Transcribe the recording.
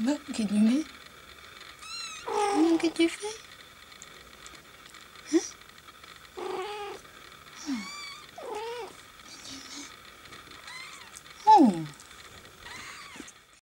Bah, qu'est-ce que tu fais? Qu'est-ce que tu fais?